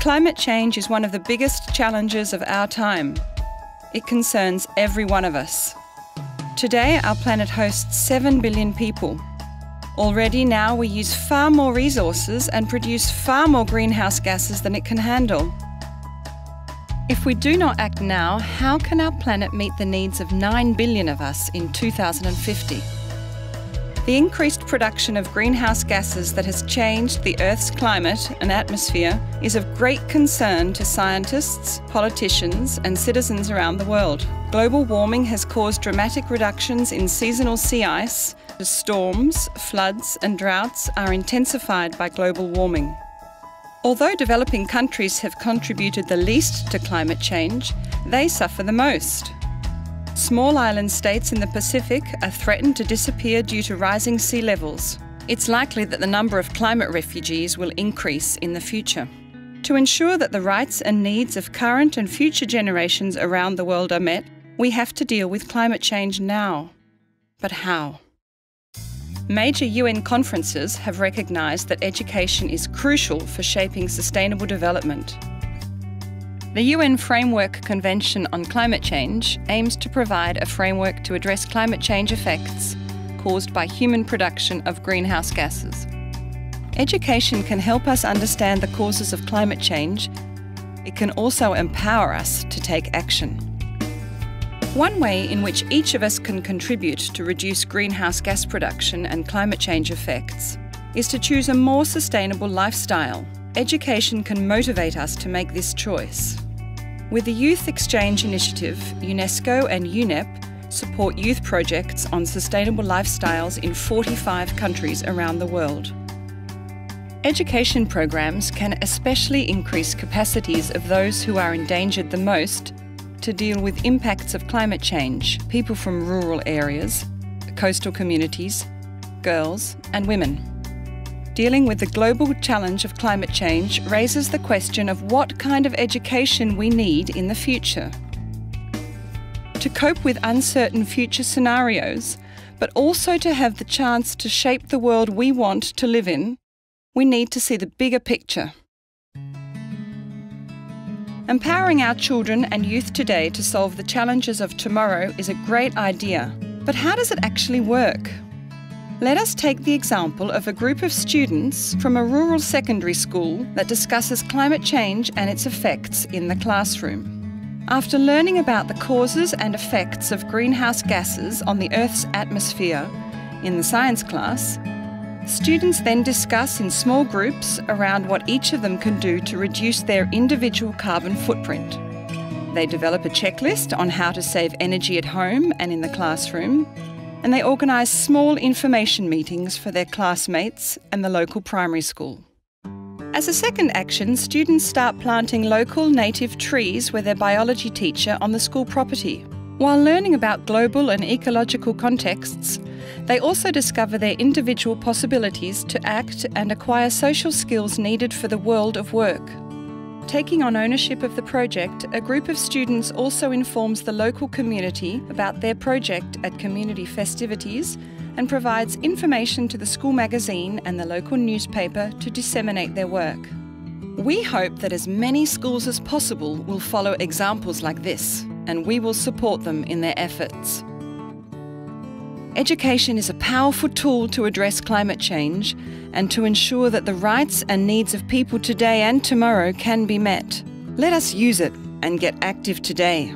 Climate change is one of the biggest challenges of our time. It concerns every one of us. Today, our planet hosts 7 billion people. Already now, we use far more resources and produce far more greenhouse gases than it can handle. If we do not act now, how can our planet meet the needs of 9 billion of us in 2050? The increased production of greenhouse gases that has changed the Earth's climate and atmosphere is of great concern to scientists, politicians, and citizens around the world. Global warming has caused dramatic reductions in seasonal sea ice. Storms, floods, and droughts are intensified by global warming. Although developing countries have contributed the least to climate change, they suffer the most. Small island states in the Pacific are threatened to disappear due to rising sea levels. It's likely that the number of climate refugees will increase in the future. To ensure that the rights and needs of current and future generations around the world are met, we have to deal with climate change now. But how? Major UN conferences have recognised that education is crucial for shaping sustainable development. The UN Framework Convention on Climate Change aims to provide a framework to address climate change effects caused by human production of greenhouse gases. Education can help us understand the causes of climate change. It can also empower us to take action. One way in which each of us can contribute to reduce greenhouse gas production and climate change effects is to choose a more sustainable lifestyle. Education can motivate us to make this choice. With the Youth Exchange Initiative, UNESCO and UNEP support youth projects on sustainable lifestyles in 45 countries around the world. Education programs can especially increase capacities of those who are endangered the most to deal with impacts of climate change, people from rural areas, coastal communities, girls, and women. Dealing with the global challenge of climate change raises the question of what kind of education we need in the future. To cope with uncertain future scenarios, but also to have the chance to shape the world we want to live in, we need to see the bigger picture. Empowering our children and youth today to solve the challenges of tomorrow is a great idea. But how does it actually work? Let us take the example of a group of students from a rural secondary school that discusses climate change and its effects in the classroom. After learning about the causes and effects of greenhouse gases on the Earth's atmosphere in the science class, Students then discuss in small groups around what each of them can do to reduce their individual carbon footprint. They develop a checklist on how to save energy at home and in the classroom, and they organise small information meetings for their classmates and the local primary school. As a second action, students start planting local native trees with their biology teacher on the school property. While learning about global and ecological contexts, they also discover their individual possibilities to act and acquire social skills needed for the world of work. Taking on ownership of the project, a group of students also informs the local community about their project at community festivities and provides information to the school magazine and the local newspaper to disseminate their work. We hope that as many schools as possible will follow examples like this and we will support them in their efforts. Education is a powerful tool to address climate change and to ensure that the rights and needs of people today and tomorrow can be met. Let us use it and get active today.